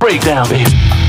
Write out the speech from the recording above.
breakdown, baby.